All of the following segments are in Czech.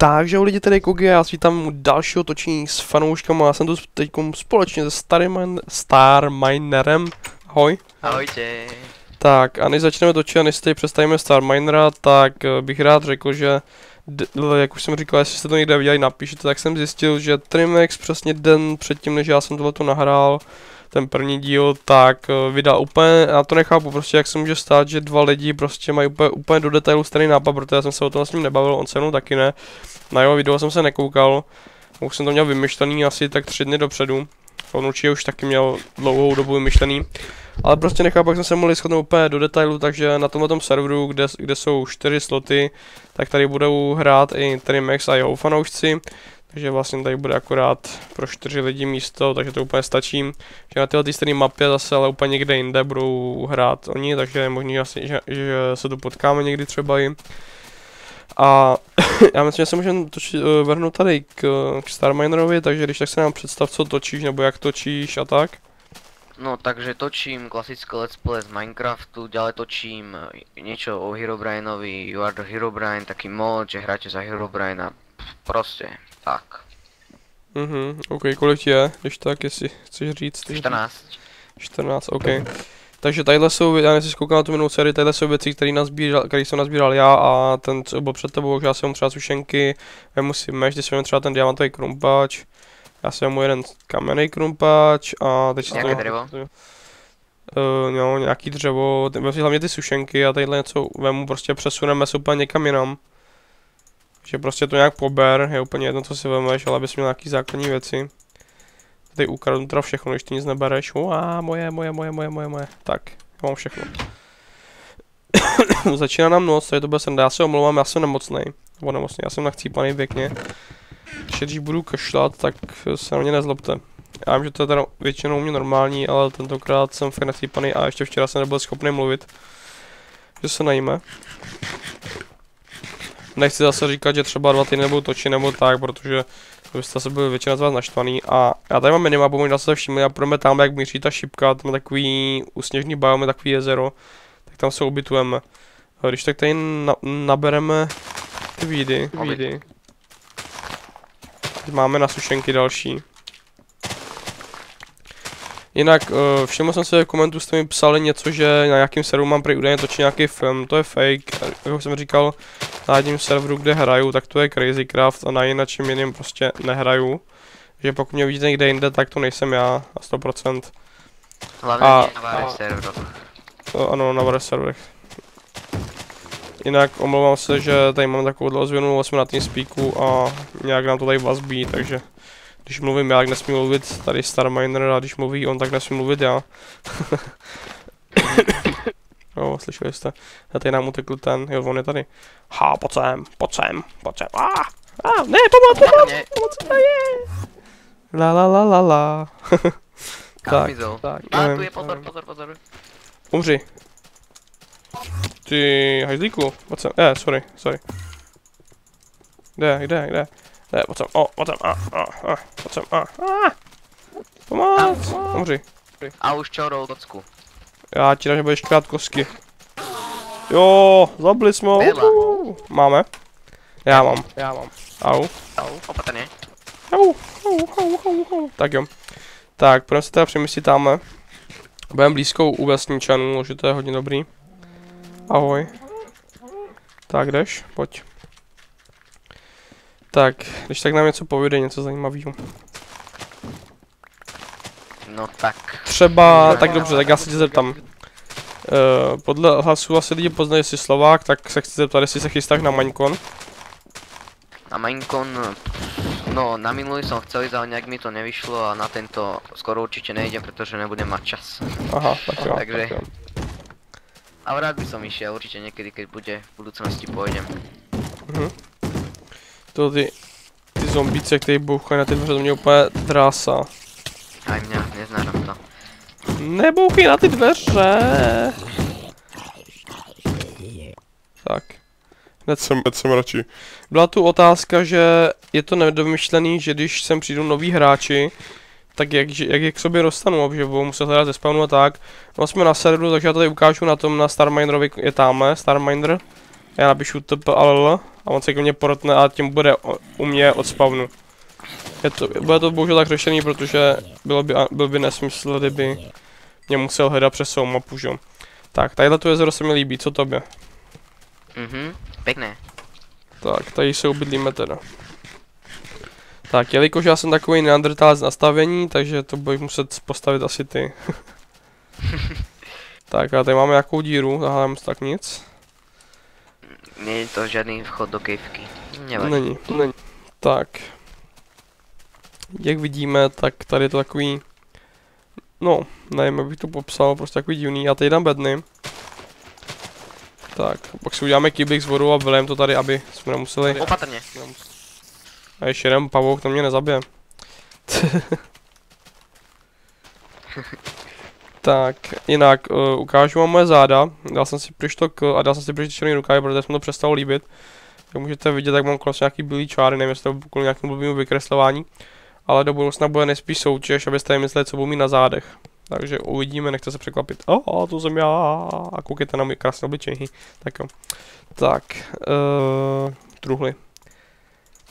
Takže lidi, tady Kogi, já vítám u dalšího točení s fanouškama, já jsem tu teď společně se Starmin, Starminerem, ahoj. Ahojte. Tak a než začneme točit a než tady představíme Starminera, tak eh, bych rád řekl, že jak už jsem říkal, jestli jste to někde viděli, napíšete, tak jsem zjistil, že Trimex přesně den předtím, než já jsem tohleto nahrál, ten první díl, tak uh, vydal úplně, já to nechápu prostě, jak se může stát, že dva lidi prostě mají úplně, úplně do detailu stejný nápad, protože já jsem se o tom s ním nebavil, on se mnou taky ne. Na jeho video jsem se nekoukal, už jsem to měl vymyšlený asi tak tři dny dopředu. On určitě už taky měl dlouhou dobu vymyšlený. Ale prostě nechápu, jak jsme se mohli shodnout úplně do detailu, takže na tomhle serveru, kde, kde jsou čtyři sloty, tak tady budou hrát i Trimex a jeho fanoušci. Takže vlastně tady bude akorát pro čtyři lidi místo, takže to úplně stačí. Že na ty stejné mapě zase, ale úplně někde jinde budou hrát oni, takže je možný asi, že, že se tu potkáme někdy třeba i. A já myslím, že se můžeme uh, vrhnout tady k, k Starminerovi, takže když tak se nám představ, co točíš, nebo jak točíš a tak. No takže točím klasické let's play z Minecraftu, ďalej točím niečo o Herobrineovi, You are the Herobrine, taký mod, že hráte za Herobrine a prostě tak. Mhm, OK, kolik je, když tak, jestli chceš říct. 14. 14, OK. Takže tadyhle jsou, já nevím, koukal na tu minulou sérii, tadyhle jsou věci, které které jsem nazbíral já a ten, co byl před tebou, že já jsem třeba sušenky, vemu si meš, když jsem třeba ten diamantový krumpač, já jsem mu jeden kamenný krumpač a teď Nějaké to, dřevo? Uh, no, nějaký dřevo, vemu si hlavně ty sušenky a tadyhle něco vemu, prostě přesuneme se úplně někam jinam. Že prostě to nějak pober, je úplně jedno, co si vemeš, ale abys měl nějaký základní věci. Tady ukradnu teda všechno, když ty nic nebereš. Uá, moje, moje, moje, moje, moje, moje. Tak, já mám všechno. Začíná nám noc, tady to bude sranda. Já se omlouvám, já jsem nemocný. Nebo nemocný, já jsem nachcípaný pěkně. Když budu kašlat, tak se na mě nezlobte. Já vím, že to je teda většinou u mě normální, ale tentokrát jsem fakt nachcípaný a ještě včera jsem nebyl schopný mluvit. Že se najíme. Nechci zase říkat, že třeba dva týdny nebudu točit nebo tak, protože byste zase byli většina z vás naštvaný. A já tady mám minimapu, možná se všimli a půjdeme tam, jak míří ta šipka, tam je takový usněžný biom, takový jezero, tak tam se ubytujeme. A když tak tady na, nabereme ty vídy, vídy. Máme na sušenky další. Jinak uh, všiml jsem se v komentu, jste mi psali něco, že na nějakým serveru mám prý údajně točit nějaký film, to je fake, jak jsem říkal, na jedním serveru, kde hraju, tak to je Crazycraft a na jinačím jiným prostě nehraju. Že pokud mě vidíte někde jinde, tak to nejsem já, na 100%. Hlavně a, na serveru. Ano, na serverech. Jinak omlouvám se, že tady mám takovou ozvěnu, jsme na tým speaku a nějak nám to tady vazbí, takže když mluvím já, tak nesmí mluvit tady Starminer a když mluví on, tak nesmí mluvit já. jo, slyšeli jste. A tady nám utekl ten, jo, on je tady. Ha, pojď sem, pojď sem, pojď sem. Ah, ah, ne, pomoc, pomoc, pomoc, je. La la la la la. tak, tak, A, tu je pozor, pozor, pozor. Umři. Ty hajzlíku, pojď sem, eh, sorry, sorry. Kde, kde, kde? Ne, pojď sem, o, pojď sem, a, a, a, pojď sem, a, a. Pomoc, umři. A už čo, kocku. Já ti dám, že budeš krát kosky. Jo, zabili jsme ho. Máme. Já mám. Já mám. Au. Au, opatrně. Au, au, au, au, au. Tak jo. Tak, půjdeme se teda přemyslit tamhle. Budeme blízko u vesničanů, že to je hodně dobrý. Ahoj. Tak jdeš, pojď. Tak, když tak nám něco povědej, něco zajímavého. No tak. Třeba, tak dobře, tak já se tě zeptám. Uh, podle hlasu asi lidi poznají, jestli Slovák, tak se chci zeptat, jestli se chystáš na Minecon. Na Minecon, no na minulý som chcel ísť, ale nejak mi to nevyšlo a na tento skoro určite nejdem, pretože nebudem mať čas. Aha, tak jo. Takže, tak jo. Ale rád by som išiel, určite niekedy, keď bude v budúcnosti pôjdem. Mhm. To ty, ty zombíce, který bouchají na ty dveře, to mě úplně drásá. Aj mňa, neznášam to. Nebouchy na ty dveře. Tak. Hned jsem, hned jsem radši. Byla tu otázka, že je to nedomyšlený, že když sem přijdou noví hráči, tak jak, jak je k sobě dostanu, že budou muset hledat ze spawnu a tak. No jsme na serveru, takže já tady ukážu na tom na Starminerovi, je tamhle, Starminer. Já napíšu TP ALL a on se ke mně porotne a tím bude o- u mě od spawnu. Je to, bude to bohužel tak řešený, protože bylo by, byl by nesmysl, kdyby mě musel hledat přes svou mapu, že? jo. Tak, tadyhle to jezero se mi líbí, co tobě? Mhm, pěkné. Tak, tady se ubydlíme teda. Tak, jelikož já jsem takový neandertálec nastavení, takže to budeš muset postavit asi ty. tak a tady máme nějakou díru, zahájím tak nic. Je to žádný vchod do kejvky. Nevadí. Není, není. Tak. Jak vidíme, tak tady je to takový... No, nevím, jak bych to popsal, prostě takový divný. Já tady dám bedny. Tak, pak si uděláme kyblik s vodou a vylejem to tady, aby jsme nemuseli... Opatrně. A ještě jeden pavouk, to mě nezabije. tak, jinak, uh, ukážu vám moje záda. Dal jsem si prištok a dal jsem si prištok černý rukávy, protože se mi to přestalo líbit. Jak můžete vidět, tak mám kolem nějaký bílý čáry, nevím, jestli to kvůli nějakému blbýmu vykreslování. Ale do budoucna bude nejspíš soutěž, abyste nemysleli, co budou mít na zádech. Takže uvidíme, nechte se překvapit. O, oh, to jsem já. A koukejte na můj krásný obličej. Tak jo. Tak, uh, truhly.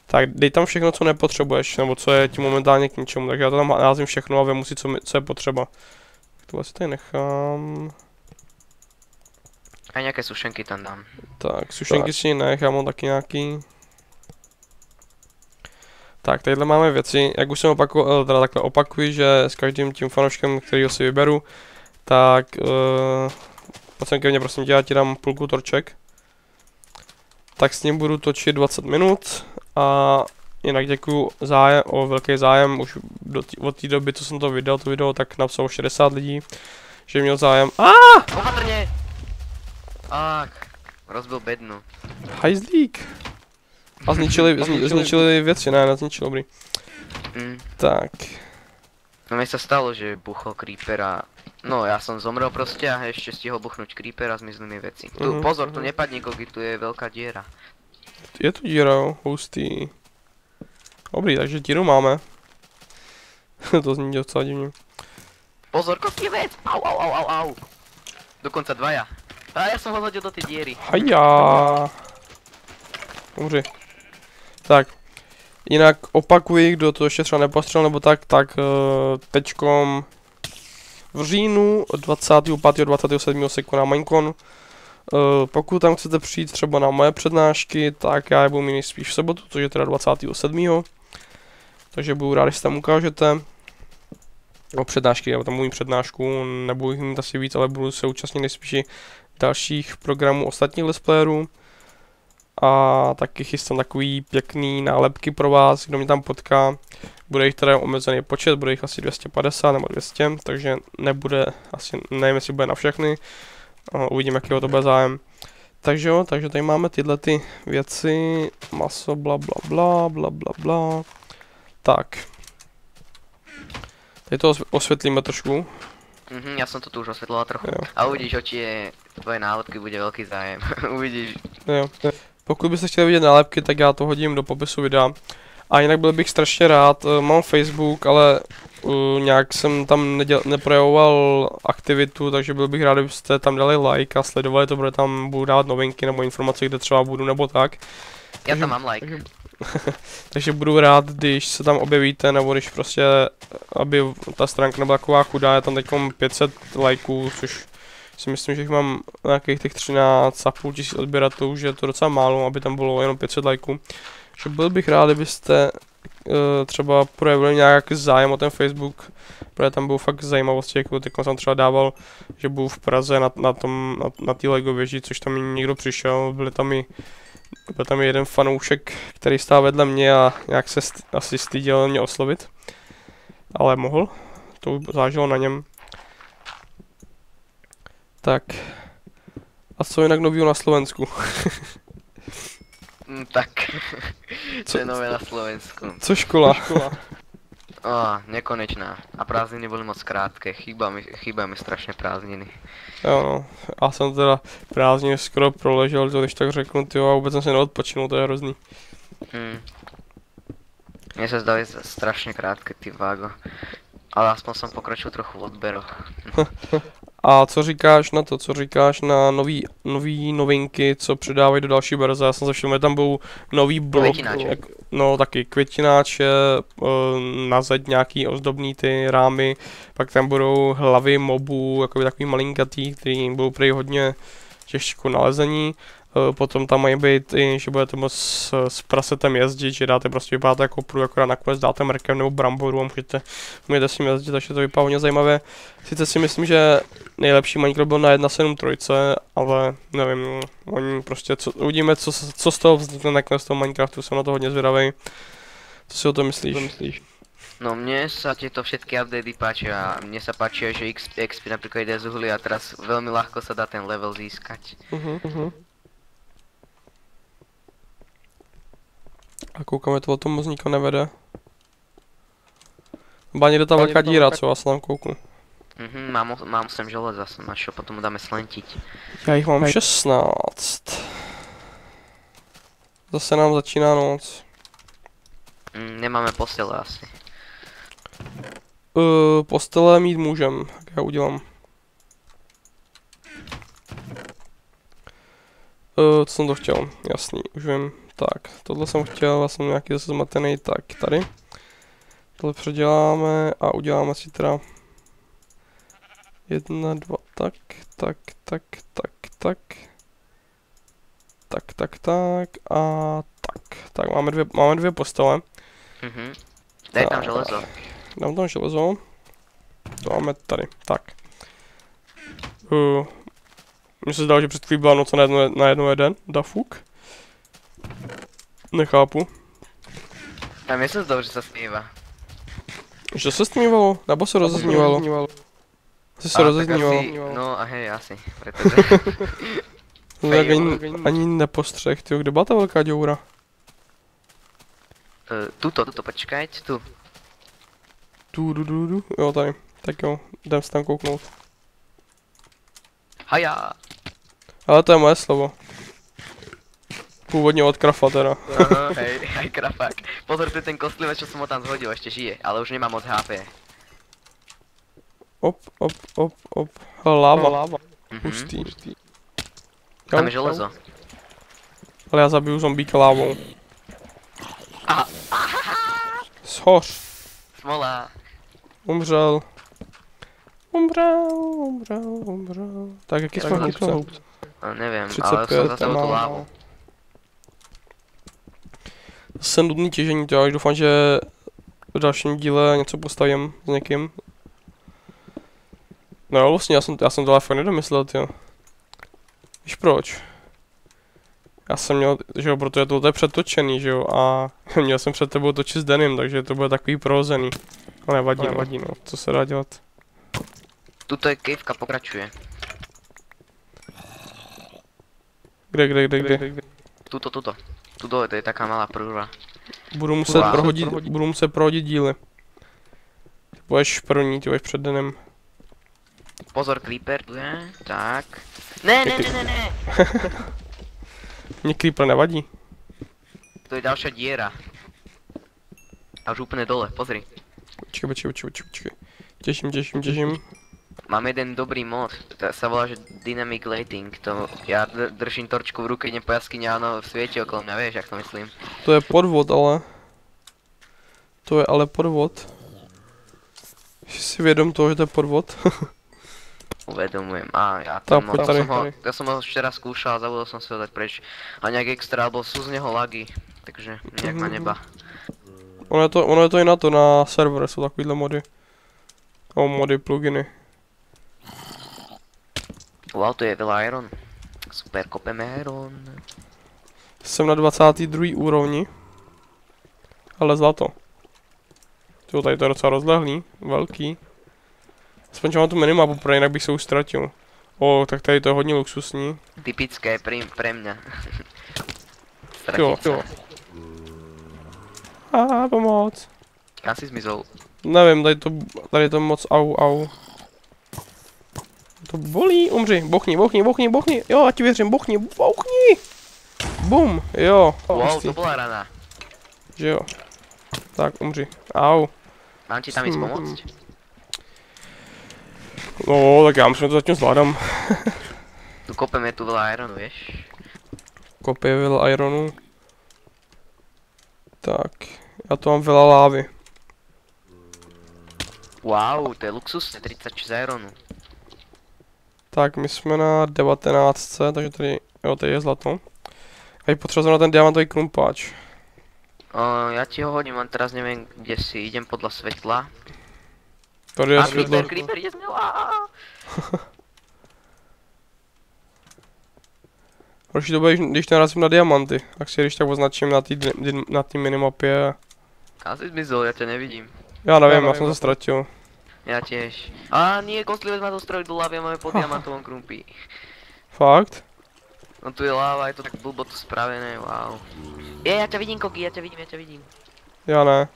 Tak dej tam všechno, co nepotřebuješ, nebo co je ti momentálně k ničemu. Takže já to tam názvím všechno a vím si, co, mi, co je potřeba. To asi tady nechám. A nějaké sušenky tam dám. Tak, sušenky si nech, já mám taky nějaký. Tak, tadyhle máme věci, jak už jsem opakoval, teda takhle opakuji, že s každým tím fanouškem, který si vyberu, tak uh, pojď ke mně prosím tě, já ti dám půlku torček. Tak s ním budu točit 20 minut a jinak děkuju zájem, o velký zájem, už do tý, od té doby, co jsem to vydal, to video, tak napsalo 60 lidí, že měl zájem. A Opatrně! Tak, rozbil bednu. hajzlík! A zničili, zni, zničili věci, ne, nezničili, dobrý. Mm. Tak, No mi sa stalo, že buchol creeper a... No ja som zomrel proste a ešte stihol buchnúť creeper a zmizli mi veci. Tu, Mhm, pozor, tu mhm. nepadni kogi, tu je veľká diera. Je tu díra, jo, hustý. Dobrý, takže díru máme. to zní docela divně. Pozor, kotlivec! Au, au, au, au, au! Dokonca dvaja. A ja som ho hodil do tej diery. Hajá. Dobře. Tak. Jinak opakuji, kdo to ještě třeba nepostřel nebo tak, tak uh, teďkom v říjnu 25. 27. se koná Minecon. Uh, pokud tam chcete přijít třeba na moje přednášky, tak já je budu mít nejspíš v sobotu, což je teda 27. Takže budu rád, když tam ukážete. O přednášky, já tam budu mít přednášku, nebudu jich mít asi víc, ale budu se účastnit nejspíš dalších programů ostatních let's playerů. A taky chystám takový pěkný nálepky pro vás, kdo mě tam potká. Bude jich teda omezený počet, bude jich asi 250 nebo 200, takže nebude, asi nevím, jestli bude na všechny. A uvidím, jaký o to bude zájem. Takže jo, takže tady máme tyhle ty věci, maso, bla bla bla, bla bla bla. Tak. Tady to osv- osvětlíme trošku. Mhm, ja som to tu už osvetloval trochu. Jo. A uvidíš, oči je tvoje nálepky bude veľký zájem. uvidíš. Jo. Pokud byste chtěli vidět nálepky, tak já to hodím do popisu videa. A jinak byl bych strašně rád, eh, mám Facebook, ale uh, nějak jsem tam neděl, neprojevoval aktivitu, takže byl bych rád, kdybyste tam dali like a sledovali to, protože tam budu dávat novinky nebo informace, kde třeba budu nebo tak. Ja tam mám like. takže- Takže budu rád, když se tam objevíte, nebo když prostě, aby ta stránka nebyla taková chudá, je tam teď 500 lajků, což si myslím, že jich mám nějakých těch 13,5 tisíc odběratelů, že je to docela málo, aby tam bylo jenom 500 lajků. že byl bych rád, kdybyste třeba projevili nějak zájem o ten Facebook, protože tam byl fakt zajímavosti, jako teď jsem třeba dával, že byl v Praze na, na tom, na, na Lego věži, což tam někdo přišel, byli tam i byl tam jeden fanoušek, který stál vedle mě a nějak se st- asi styděl mě oslovit. Ale mohl. To zážilo na něm. Tak. A co jinak novýho na Slovensku? Mm, tak. Co- je nové na Slovensku? Co škola? Ó, nekonečná. A prázdniny boli moc krátke. Chýba mi, chýba mi strašne prázdniny. Jo no. Já jsem teda prázdně skoro proležel, to když tak řeknu, ty a vůbec jsem se neodpočinul, to je hrozný. Hm. Mne sa zdali strašne krátke, ty vágo. Ale aspoň som pokročil trochu v odberoch. A co říkáš na to, co říkáš na nový, nový novinky, co přidávají do další verze? Já jsem se všiml, že tam byl nový blok, jak, no taky květináče, eh, na zeď nějaký ozdobný ty rámy, pak tam budou hlavy mobů, jakoby takový malinkatý, který budou prý hodně těžko nalezení. Eh, Potom tam mají být i, že budete moct s, s prasetem jezdit, že dáte prostě vypadáte jako prů, akorát nakonec dáte mrkev nebo bramboru a můžete, můžete s ním jezdit, takže to vypadá hodně zajímavé. Sice si myslím, že nejlepší Minecraft byl na 1.7.3, ale nevím, oni prostě, co, uvidíme, co, co z toho vznikne nakonec z toho Minecraftu, jsem na to hodně zvědavý. Co si o tom myslíš? To myslíš? No mne sa tieto všetky updaty páčia. Mne sa páčia, že XP, XP napríklad ide z uhlia a teraz veľmi ľahko sa dá ten level získať. Uh-huh, uh-huh. A koukáme, to o tom moc nikdo nevede. Byla někde ta Byla velká díra, velká- co já se tam kouknu. Mhm, mám, mám sem železa, som našiel, potom mu dáme slentiť. Já jich mám Hej. 16. Zase nám začíná noc. Mm, nemáme postele asi. Uh, postele mít můžem, tak já udělám. Uh, co jsem to chtěl? Jasný, už vím. Tak, tohle jsem chtěl, já jsem nějaký zase zmatený, tak tady. Tohle předěláme a uděláme si teda jedna, dva, tak, tak, tak, tak, tak. Tak, tak, tak a tak. Tak máme dvě, máme dvě postele. Mhm. Daj tam Tak. železo. Dám tam železo. To máme tady, tak. Uh, mně se zdá, že před chvílí byla noc na jedno, na jedno jeden. Da fuk. Nechápu. A mne sa zdá, že sa sníva. Že se stmívalo? Nebo se rozeznívalo? Se tak rozeznívalo. no a hej, asi. Pretože... No, tak ani, ani nepostřeh, tyjo. Kde byla ta velká děura? Uh, tuto, tuto, počkajte, tu. Tu, du, du, du. Jo, tady. Tak jo, jdem se tam kouknout. Haja! Ale to je moje slovo. Původně od Krafa teda. Aha, hej, hej, krafák. Pozor, tu je ten kostlivec, čo som ho tam zhodil, ešte žije, ale už nemá moc HP. Op, op, op, op. Láva. Láva. Mhm. Hustý. Tam je železo. Ale já zabiju zombíka lávou. Aha. Schoř. Smola. Umřel. Umřel, umřel, umřel. Tak jaký jsme hloupce? No, neviem, ale som 35, zase tam tú mám. lávu. Zase nudný těžení, to až doufám, že v dalším díle něco postavím s někým. No jo, vlastně, já jsem, já jsem to ale fakt nedomyslel, jo. Víš proč? Já jsem měl, že jo, protože to je předtočený, že jo, a měl jsem před tebou točit s Denim, takže to bude takový prohozený. Ale nevadí, Ale nevadí, no, co se dá dělat. Tuto je kejvka, pokračuje. Kde, kde, kde, kde? Tuto, tuto. Tu dole, to je taká malá prúra. Budu muset Wow. prohodit, budu muset prohodit díly. Ty budeš první, ty budeš před Denem. Pozor, creeper tu je. Tak. Ne, ne, ne, ne, ne. Mně creeper nevadí. To je ďalšia diera. Až úplne dole, pozri. Počkej, počkej, počkej, počkej. Těším, těším, těším. Mám jeden dobrý mod, to sa volá, že Dynamic Lighting, to ja dr- držím torčku v ruke, idem po jaskyni a ono svieti okolo mňa, vieš, jak to myslím. To je podvod, ale. To je ale podvod. Jsi si vědom toho, že to je podvod? Uvedomujem, a ja Tá, to mod, ja tady, som, ho, tady. ja som ho včera skúšal, zabudol som si ho dať preč. A nejak extra, alebo sú z neho lagy, takže nejak ma Mhm. neba. Ono je to, ono je to i na to, na server jsou takovýhle mody. O, mody, pluginy. Wow, to je veľa iron. Super, kopeme iron. Jsem na 22. úrovni. Ale zlato. Jo, tady to je docela rozlehlý, velký. Aspoň, že mám tu minimapu, pro jinak bych se už ztratil. O, tak tady to je hodně luxusní. Typické pre, pre mňa. Jo, jo. A pomoc. Kam si zmizol? Nevím, tady to, tady to moc au, au. To bolí, umři, bochni, bochni, bochni, bochni, jo, já ti věřím, bochni, bochni. Bum, jo, Wow, hustý, to bola rana. že jo. Tak, umři, au. Mám ti tam ísť Hmm. pomôcť? No, tak já myslím, že to zatím zvládám. Tu kopeme tu veľa ironu, vieš? Kopie veľa ironu. Tak, já to mám veľa lávy. Wow, to je luxusné, 36 ironu. Tak, my jsme na 19, takže tady, jo, tady je zlato. A potřebujeme na ten diamantový krumpáč. O, ja ti ho hodím, len teraz neviem, kde si, idem podľa svetla. Tady je A světlo. creeper. Horší to bude, když- když narazím na diamanty. Tak si když tak označím na té na tý minimapě. Kam si zmizol, ja ťa nevidím. Já nevím, já no. jsem se ztratil. Ja tiež. Á, nie, kostlivec ma dostrojil do lávy a máme pod diamantovom krumpí. Fakt? No tu je láva, je to tak blbo tu spravené, wow. Je, ja ťa vidím, Koky, ja ťa vidím, ja ťa vidím. Já ne.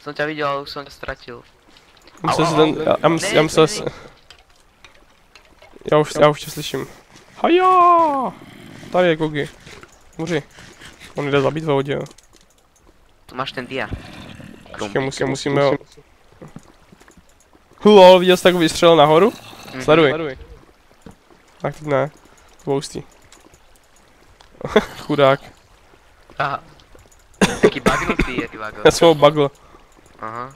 Som ťa videl, ale už som ťa stratil. Já myslím, si ten, já, já, mysl- já myslel, ne, já už, já už tě slyším. Haja! Tady je Kogi. Můži. On jde zabít ve vodě. Tu máš ten dia. Počkej, musím, musíme ho... Lol, viděl jsi tak vystřelil nahoru? Mhm. Sleduj. Tak teď ne. Boustý. Chudák. Aha. Taký bagnutý je, ty vago. Já jsem ho bagl. Aha.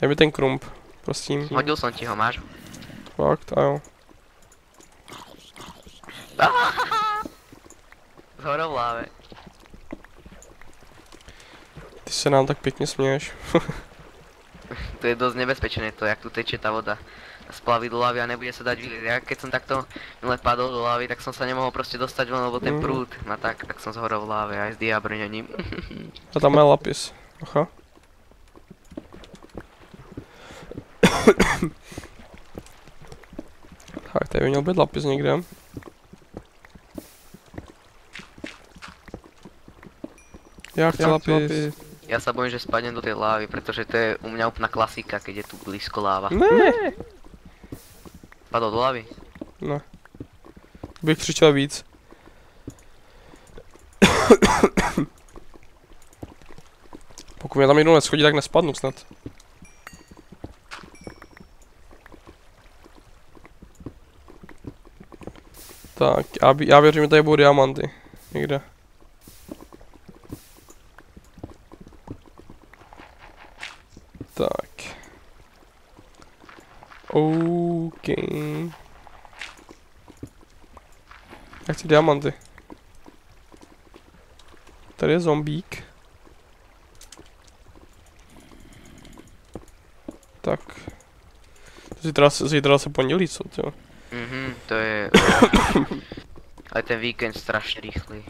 Dej mi ten krump. Prosím. Hodil som ti ho, máš? Fakt, a jo. Zhorol v láve. Ty se nám tak pěkně směješ. To je dosť nebezpečné to, jak tu teče tá voda. Splaví do lávy a nebude sa dať vyliť. Ja keď som takto minule padol do lávy, tak som sa nemohol proste dostať von, lebo ten Mhm. prúd ma tak, tak som zhorol v láve aj s diabrňaním. A tam je lapis. Aha. tak, tady by měl být lapis někde. Já chci lapis. Ja sa bojím, že spadnem do tej lávy, pretože to je u mňa úplná klasika, keď je tu blízko láva. Ne, Padol do lávy? bych křičel víc. Pokud mě tam jednou neschodí, tak nespadnu snad. Tak, já, já věřím, že tady budou diamanty. Někde. Tak. OK. Já chci diamanty. Tady je zombík. Tak. Zítra, se- zítra se pondělí, co to? Mhm, to je... Ale ten víkend strašne rýchly.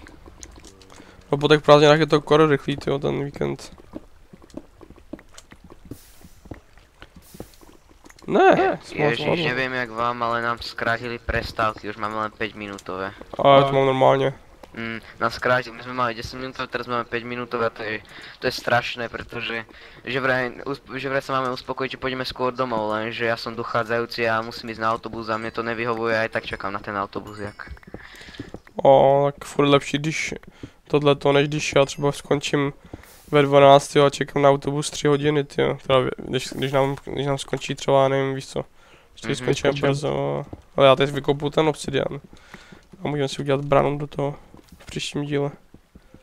No po těch prázdninách je to koro rychlý, tyjo, ten víkend. Ne, Ježiš, zvládnu. neviem jak vám, ale nám skrátili prestávky, už máme len 5 minútové. Ale to mám normálně. Mm, nás skrátili, my sme mali 10 minútové, teraz máme 5 minútové, to je, to je strašné, pretože že vraj, že vraj sa máme uspokojiť, že pôjdeme skôr domov, lenže ja som dochádzajúci a musím ísť na autobus a mne to nevyhovuje, aj tak čakám na ten autobus, jak. O, tak furt lepší, když tohle to, než když já třeba skončím ve 12 a čekám na autobus 3 hodiny, tyjo. Teda, když, když, nám, když nám skončí třeba, nevím, víš co. Ještě Mhm. skončíme brzo. Ale já teď vykopu ten obsidian. A můžeme si udělat branu do toho v příštím díle.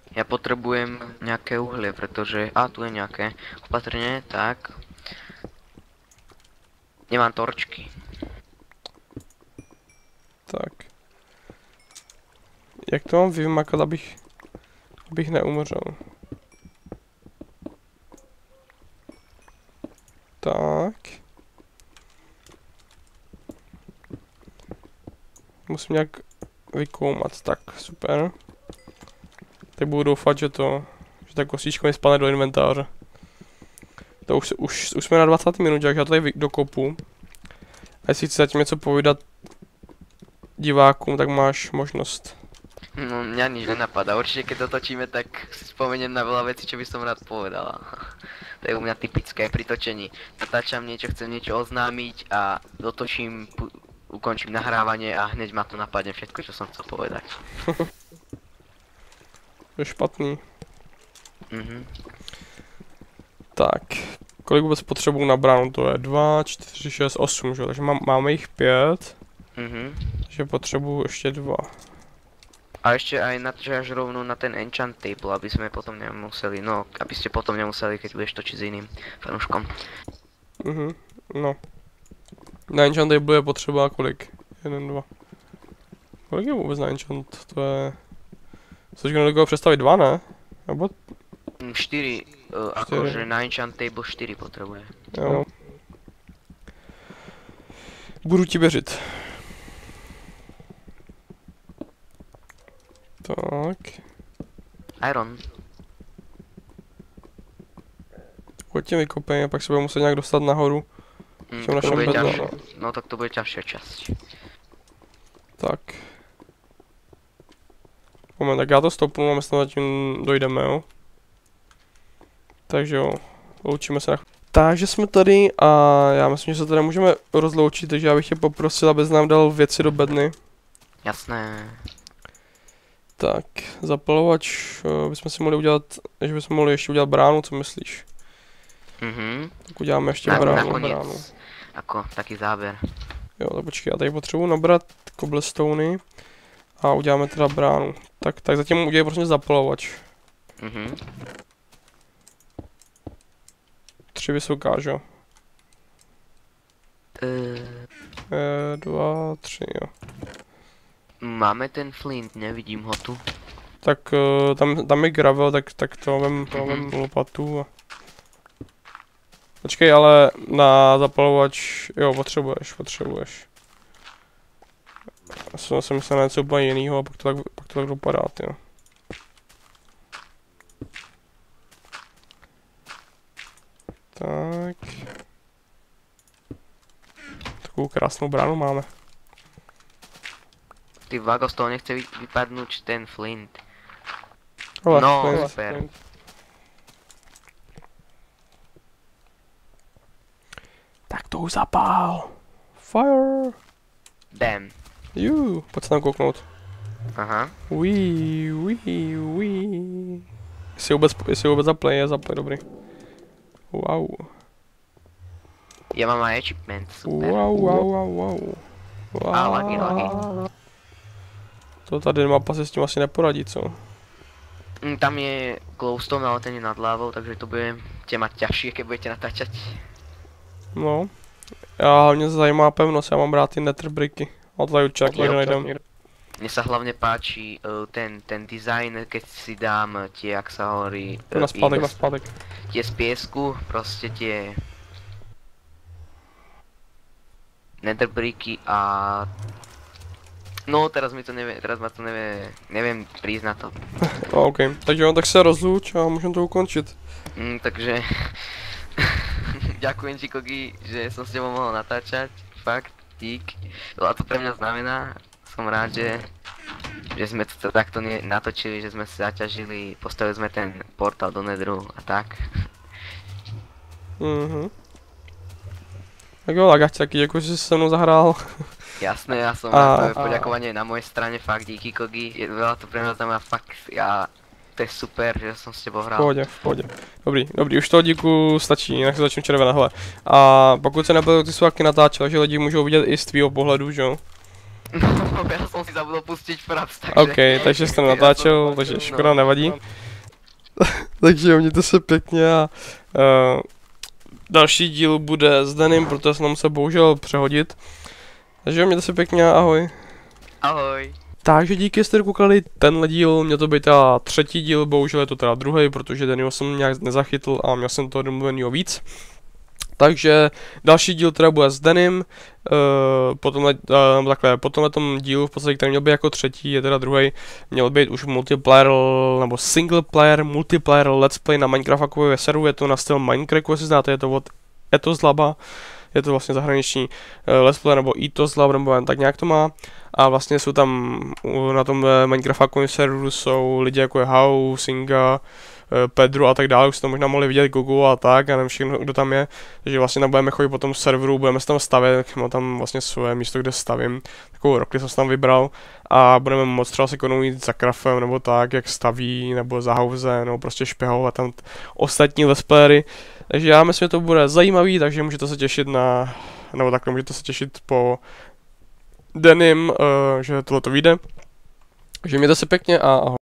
Ja potrebujem nejaké uhlie, pretože... A, tu je nejaké. Opatrne, tak. Nemám torčky. Tak. Jak to mám vymakat, abych, abych neumřel? Tak. Musím nějak vykoumat, tak super. Tak budu doufat, že to, že ta kostička mi spadne do inventáře. To už, už, už jsme na 20 minutě, jak já to tady dokopu. A jestli chci zatím něco povídat divákům, tak máš možnost. No, mňa nič nenapadá. Určite keď dotočíme, tak si spomeniem na veľa vecí, čo by som rád povedala. To je u mňa typické pri točení. Natáčam niečo, chcem niečo oznámiť a dotočím, ukončím nahrávanie a hneď ma to napadne všetko, čo som chcel povedať. To je špatný. Mhm. Tak, kolik vůbec potřebuju na bránu, to je 2, 4, 6, 8, že takže mám, máme jich 5, Mhm. takže potřebuju ještě dva. A ešte aj naťaž rovno na ten enchant table, aby sme potom nemuseli, no, aby ste potom nemuseli, keď budeš točiť s iným fanúškom. Mhm, no. Na enchant table je potřeba kolik? Jeden, dva. Kolik je vůbec na enchant? To je... Což do někoho představit dva, ne? Nebo? 4, uh, akože na enchant table 4 potrebuje. Jo. Budu ti věřit. Tak. Iron. Pojďte vykopej, pak se budeme muset nějak dostat nahoru. Mm, tak to našem bude bedle, no. No tak to bude ťažšia časť. Tak. Moment, tak já to stopnu a my snad zatím dojdeme, jo. Takže jo, loučíme se na. Takže jsme tady a já myslím, že se tady můžeme rozloučit, takže já bych tě poprosil, abys nám dal věci do bedny. Jasné. Tak, zapalovač, uh, bychom si mohli udělat, že bychom mohli ještě udělat bránu, co myslíš? Mhm. Tak uděláme ještě Na, bránu, bránu. Nakoniec. Ako taký záber. Jo, tak počkej, já tady potřebuji nabrat cobblestony a uděláme teda bránu. Tak, tak zatím udělej prostě zapalovač. Mhm. Tři vysoká, že jo? Uh, E, dva, tři, jo. máme ten flint, nevidím ho tu. Tak uh, tam, tam je gravel, tak, tak to vem, to Mhm. vem lopatu a... Počkej, ale na zapalovač, jo, potřebuješ, potřebuješ. Já jsem, myslel na něco úplně jinýho a pak to tak, pak to tak dopadá, jo. Tak. Takovou krásnou bránu máme. Ty vago z toho nechce vy, vypadnúť ten flint. Ale, No, to je- super. Tak už zapál. Fire. Bam. Jú, pojď se tam kouknout. Aha. Wii, wii, wii. Jestli vůbec, jestli vůbec zaplay, je zaplay, dobrý. Wow. Ja mám achievement, super. Wow, wow, wow, wow. wow. A, lagy, lagy. To tady mapa se s tím asi neporadí, co? Mm, Tam je glowstone, ale ten je nad lávou, takže to bude tě mať ťažšie, keď budete natáčať. No. Já hlavně zajímá pevnost, já mám rád ty netherbricky. A tady určitě někde najdem. Mne sa hlavne páči uh, ten, ten design, keď si dám eh, tie, jak sa hovorí, Na eh, spadek, na spadek. tie z piesku, proste tie netherbricky a No, teraz mi to nevie, teraz ma to nevie, neviem prísť na to. OK. Takže jo, tak se rozluč a můžeme to ukončit. Mm, takže ďakujem ti Kogi, že som s tebou mohol natáčať, fakt, dík. Veľa to pre mňa znamená, som rád, že, že sme to takto nie, natočili, že sme sa zaťažili, postavili sme ten portál do Nedru a tak. Mhm. Tak jo, já taky děkuji, že jsi se mnou zahrál. Jasné, ja som A- a, tvoje a- poďakovanie na mojej strane, fakt díky Kogi, je, veľa to pre mňa znamená, fakt, ja, to je super, že som s tebou V hral. pohodě, v pohodě. Dobrý, dobrý, už toho díku stačí, jinak se začnu červené, hele. A pokud se nebyl, ty jsi taky natáčel, že lidi můžou vidět i z tvýho pohledu, že jo? No, ja som si zabudol pustiť fraps, takže... OK, takže to natáčel, takže škoda, nevadí. takže mějte se pěkně a uh, další díl bude s Denim, protože jsem se bohužel přehodit. Takže mějte se pěkně ahoj. Ahoj. Takže díky, jste koukali tenhle díl, měl to být teda třetí díl, bohužel je to teda druhý, protože ten jsem nějak nezachytl a měl jsem toho domluvenýho víc. Takže další díl teda bude s Denim, uh, potom, uh, takhle, po tomhle dílu v podstatě, který měl být jako třetí, je teda druhý, měl být už multiplayer, nebo single player, multiplayer let's play na Minecraftově serveru, je to na styl Minecraftu, jestli znáte, je to od Etos Laba, je to vlastně zahraniční uh, let's play, nebo Etos Lab, nebo tak nějak to má. A vlastně jsou tam na tom eh, Minecraftovém serveru jsou lidi jako je House, Inga, Pedro a tak dále, už jste to možná mohli vidět Google a tak, a nevím všechno, kdo tam je, takže vlastně tam budeme chodit po tom serveru, budeme se tam stavět, mám tam vlastně svoje místo, kde stavím, takovou roky jsem se tam vybral. A budeme moc třeba se konujít za krafem nebo tak, jak staví, nebo za hauze, nebo prostě špihovat tam ostatní let's takže já myslím, že to bude zajímavý, takže můžete se těšit na, nebo takhle můžete se těšit po Denim, uh, že tohle to vyjde. Takže mějte se pěkně a ahoj.